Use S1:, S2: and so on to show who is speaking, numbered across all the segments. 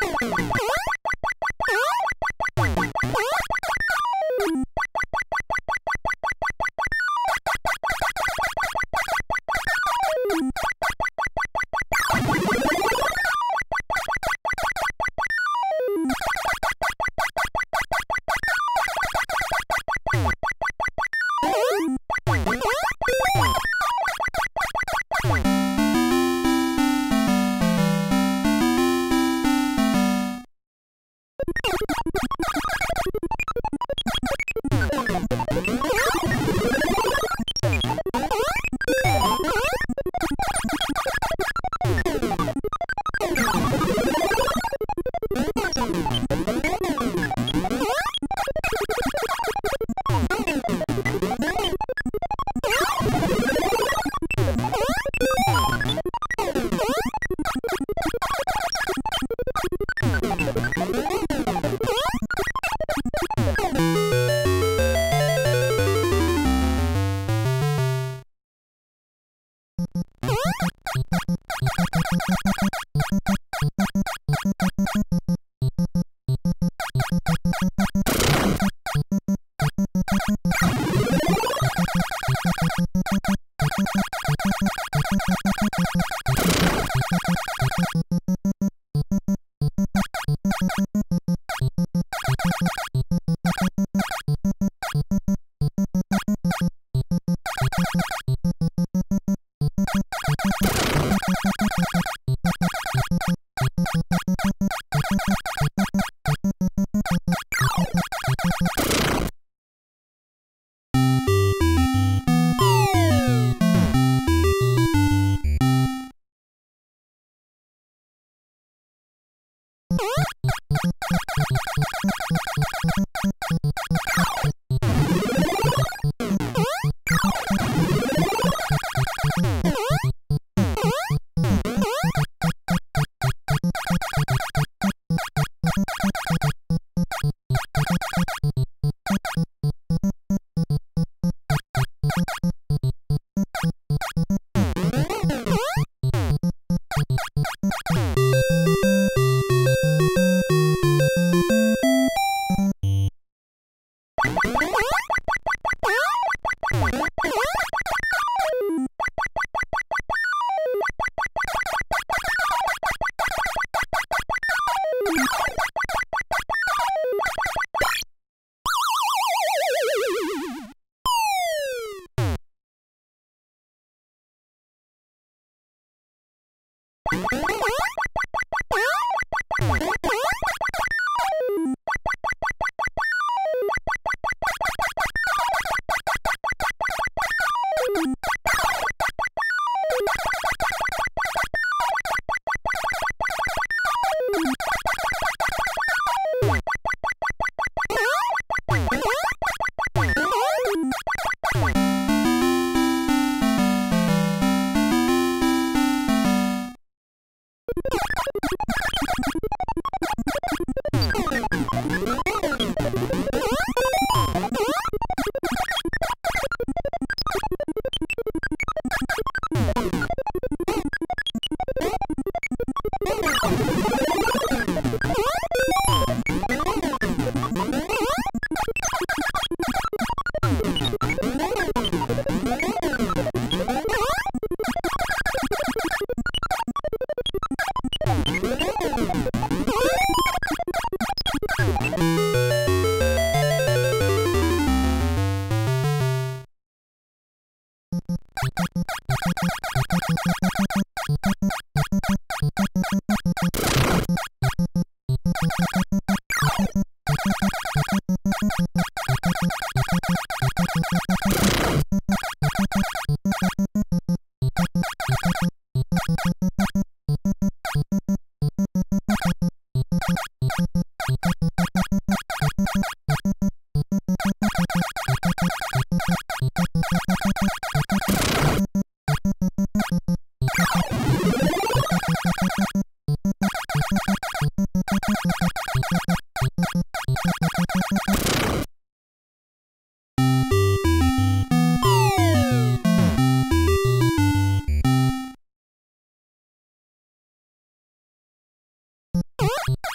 S1: Música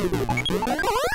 S1: やったー